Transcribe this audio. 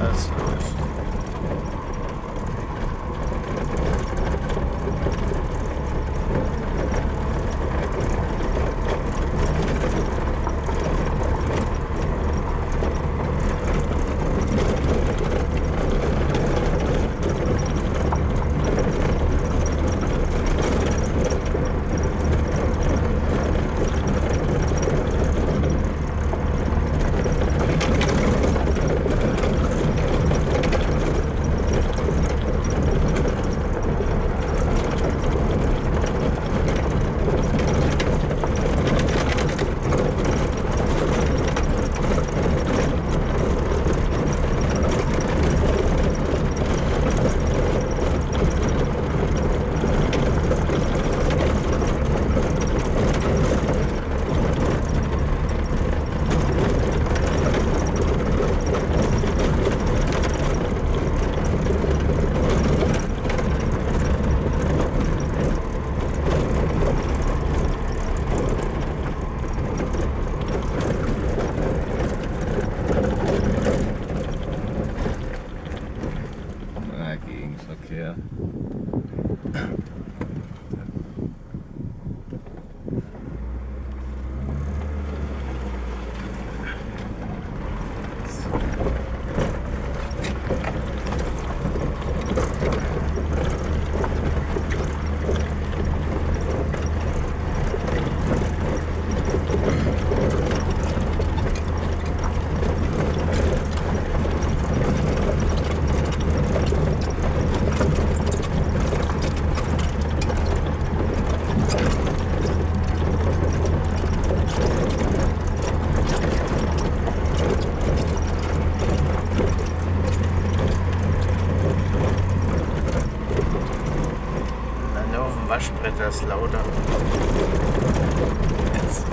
That's yeah. Waschbretters lauter. Jetzt